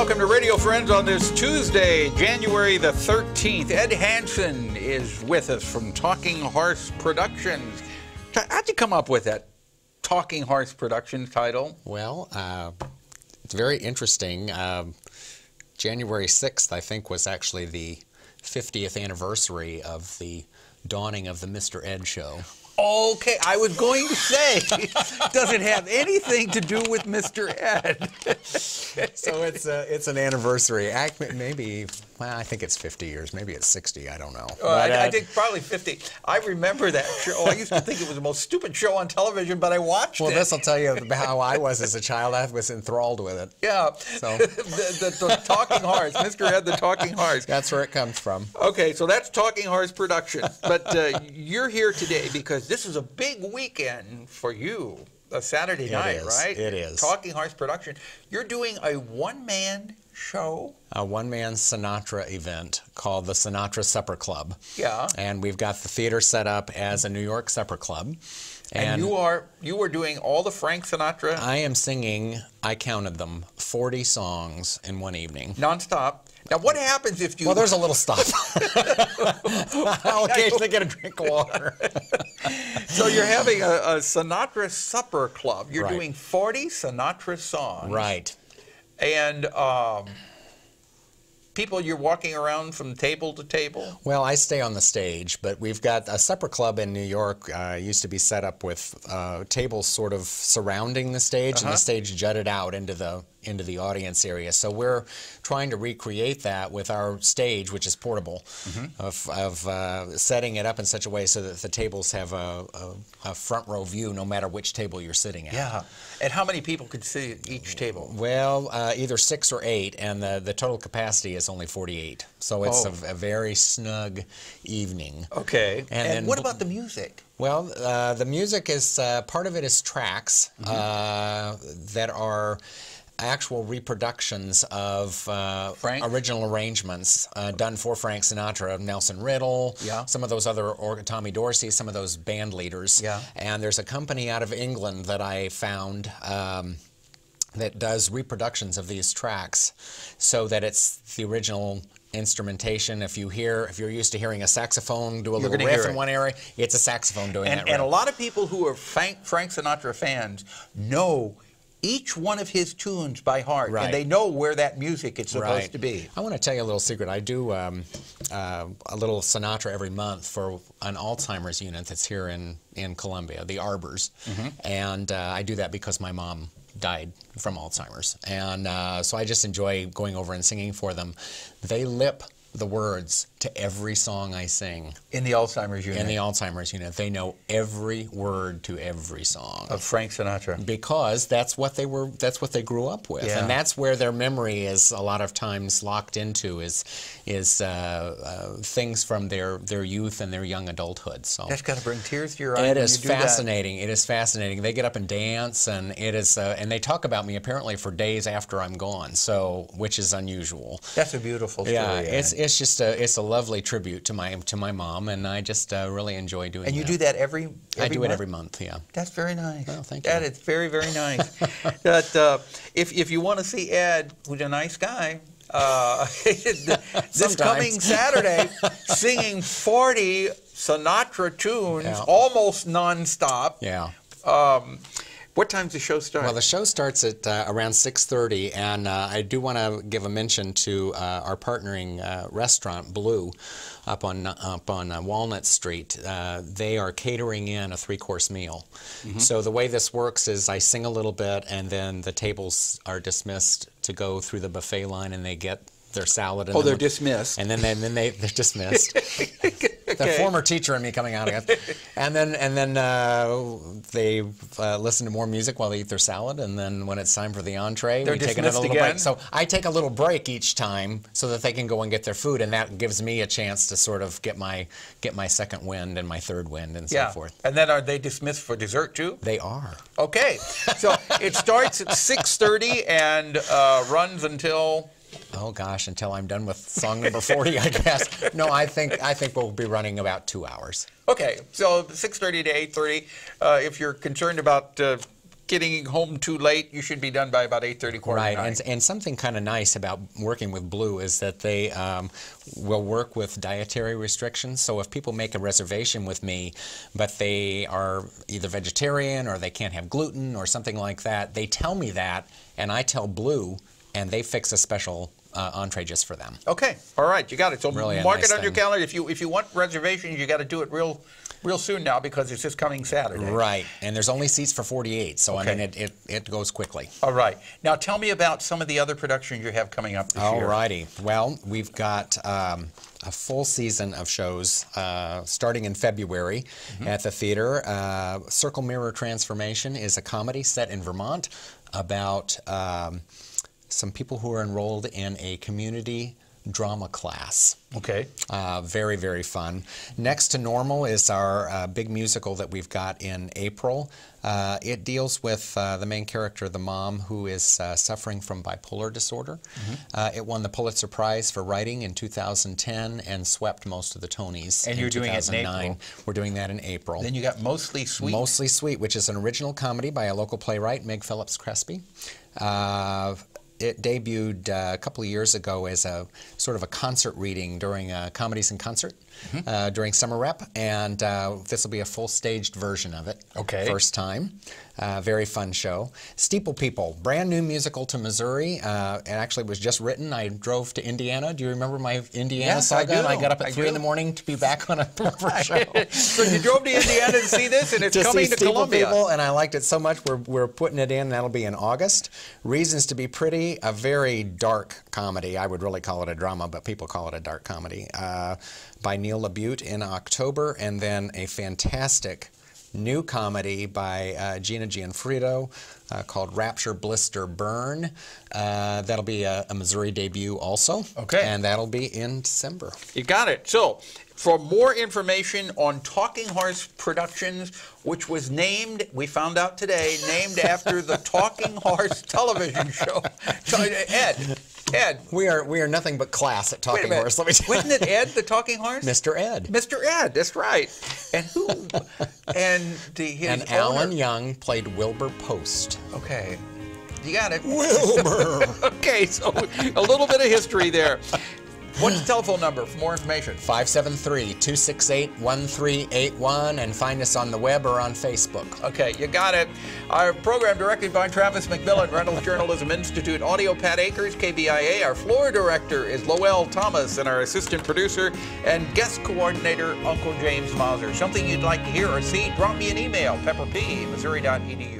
welcome to Radio Friends on this Tuesday, January the 13th. Ed Hanson is with us from Talking Horse Productions. How'd you come up with that Talking Horse Productions title? Well, uh, it's very interesting. Um, January 6th, I think, was actually the 50th anniversary of the dawning of the Mr. Ed show. Okay, I was going to say, does it have anything to do with Mr. Ed? so it's a, it's an anniversary. Act maybe well, I think it's 50 years. Maybe it's 60. I don't know. Uh, but, uh, I, I, think probably 50. I remember that show. I used to think it was the most stupid show on television, but I watched well, it. Well, this will tell you how I was as a child. I was enthralled with it. Yeah. So the, the, the Talking Horse, Mr. Ed, the Talking Horse. That's where it comes from. Okay, so that's Talking Horse production. But uh, you're here today because this is a big weekend for you a Saturday it night, is. right? It is. Talking Horse production. You're doing a one-man show. A one-man Sinatra event called the Sinatra Supper Club. Yeah. And we've got the theater set up as a New York Supper Club. And, and you are you are doing all the Frank Sinatra. I am singing. I counted them, 40 songs in one evening. Nonstop. Now, what happens if you? Well, there's a little stop. I'll occasionally get a drink of water. so you're having a, a, Sinatra supper club. You're right. doing 40 Sinatra songs. Right. And um, people you're walking around from table to table? Well, I stay on the stage, but we've got a supper club in New York. Uh, used to be set up with uh, tables sort of surrounding the stage, uh -huh. and the uh-huh. stage jutted out into the into the audience area. So we're trying to recreate that with our stage, which is portable, mm -hmm. of, of uh, setting it up in such a way so that the tables have a, a, a, front row view no matter which table you're sitting at. Yeah. And how many people could sit at each table? Well, uh, either six or eight, and the, the total capacity is only 48. So it's oh. a, a, very snug evening. Okay. And, and then, what about the music? Well, uh, the music is uh, part of it is tracks mm -hmm. that are actual reproductions of uh, original arrangements uh, done for Frank Sinatra, Nelson Riddle, yeah. some of those other, or Tommy Dorsey, some of those band leaders. Yeah. And there's a company out of England that I found um, that does reproductions of these tracks so that it's the original instrumentation. If you hear, if you're used to hearing a saxophone do a you're little riff in one area, it's a saxophone doing and, that. And a lot of people who are Frank, Frank Sinatra fans know each one of his tunes by heart, right. and they know where that music is supposed right. to be. I want to tell you a little secret. I do um, uh, a little Sinatra every month for an Alzheimer's unit that's here in, in Columbia, the Arbors, mm -hmm. and uh, I do that because my mom died from Alzheimer's, and uh, so I just enjoy going over and singing for them. They lip the words to every song I sing. In the Alzheimer's unit? In the Alzheimer's unit. They know every word to every song. Of Frank Sinatra. Because that's what they were that's what they grew up with. Yeah. And that's where their memory is a lot of times locked into is is uh, uh, things from their, their youth and their young adulthood. So That's got to bring tears to your eyes. It is fascinating. It is fascinating. They get up and dance and it is uh, and they talk about me apparently for days after I'm gone. So which is unusual. That's a beautiful story. Yeah, it's it's just a it's a lovely tribute to my to my mom, and I just uh, really enjoy doing. And you that. do that every, every I do month? it every month. Yeah. That's very nice. Oh, thank you. That is very very nice. that uh, if if you want to see Ed, who's a nice guy. Uh, this coming Saturday, singing 40 Sinatra tunes, yeah. almost nonstop. Yeah. Um, what time does the show start? Well, the show starts at uh, around 6.30, and uh, I do want to give a mention to uh, our partnering uh, restaurant, Bleu, up on, up on uh, Walnut Street. Uh, they are catering in a three-course meal. Mm -hmm. So the way this works is I sing a little bit, and then the tables are dismissed to go through the buffet line, and they get their salad. And oh, they're dismissed. And then, they, and then they, they're dismissed. the former teacher and me coming out again. and then and then uh, they uh, listen to more music while they eat their salad, and then when it's time for the entree, They're we take another little again. break. So I take a little break each time so that they can go and get their food, and that gives me a chance to sort of get my get my second wind and my third wind and yeah. so forth. And then are they dismissed for dessert too? They are. Okay, so it starts at 6:30 and uh, runs until. Oh gosh, until I'm done with song number 40, I guess. No, I think I think we'll be running about two hours. Okay, so 6:30 to 8:30. Uh, if you're concerned about uh, getting home too late, you should be done by about 8:30, quarter Right, and, and something kind of nice about working with Bleu is that they um, will work with dietary restrictions. So if people make a reservation with me, but they are either vegetarian or they can't have gluten or something like that, they tell me that, and I tell Bleu, and they fix a special uh, entree just for them. Okay, all right, you got it. So Really mark nice it on your calendar. If you if you want reservations, you got to do it real real soon now because it's just coming Saturday. Right, and there's only seats for 48, so I mean it, it, it goes quickly. All right. Now tell me about some of the other productions you have coming up this All year. righty. Well, we've got um, a full season of shows uh, starting in February Mm-hmm. at the theater. Uh, Circle Mirror Transformation is a comedy set in Vermont about um, some people who are enrolled in a community drama class. Okay. Uh, very, very fun. Next to Normal is our uh, big musical that we've got in April. Uh, it deals with uh, the main character, the mom, who is uh, suffering from bipolar disorder. Mm-hmm. Uh, it won the Pulitzer Prize for writing in 2010 and swept most of the Tonys And in you're doing it in 2009. April. We're doing that in April. Then you got Mostly Sweet. Mostly Sweet, which is an original comedy by a local playwright, Meg Phillips Crespi. It debuted uh, a couple of years ago as a sort of a concert reading during Comedies in Concert Mm-hmm. uh, during Summer Rep, and uh, this will be a full staged version of it. Okay. First time. Uh, very fun show. Steeple People, brand new musical to Missouri. Uh, it actually was just written. I drove to Indiana. Do you remember my Indiana Yes, I saga? I do. got up at I 3 in the morning to be back on a proper show. so you drove to Indiana to see this, and it's to coming to Steeple Columbia. People, and I liked it so much. We're, we're putting it in. That'll be in August. Reasons to be Pretty, a very dark comedy. I would really call it a drama, but people call it a dark comedy. Uh, by Neil LaBute in October, and then a fantastic new comedy by uh, Gina Gionfriddo uh, called Rapture, Blister, Burn. Uh, that'll be a, a Missouri debut also. Okay. And that'll be in December. You got it. So, for more information on Talking Horse Productions, which was named, we found out today, named after the Talking Horse television show. So, Ed, Ed, We are we are nothing but class at Talking. Horse. Let me tell you Wasn't it Ed, the Talking Horse? Mr. Ed. Mr. Ed, that's right. And who? And the his And owner- Alan Young played Wilbur Post. Okay. You got it. Wilbur! Okay, so a little bit of history there. What's the telephone number for more information? 573 268 1381 and find us on the web or on Facebook. Okay, you got it. Our program directed by Travis McMillan, Reynolds Journalism Institute, Audio Pat Akers, KBIA. Our floor director is Lowell Thomas, and our assistant producer and guest coordinator, Uncle James Mauser. Something you'd like to hear or see, drop me an email, pepperp, missouri.edu.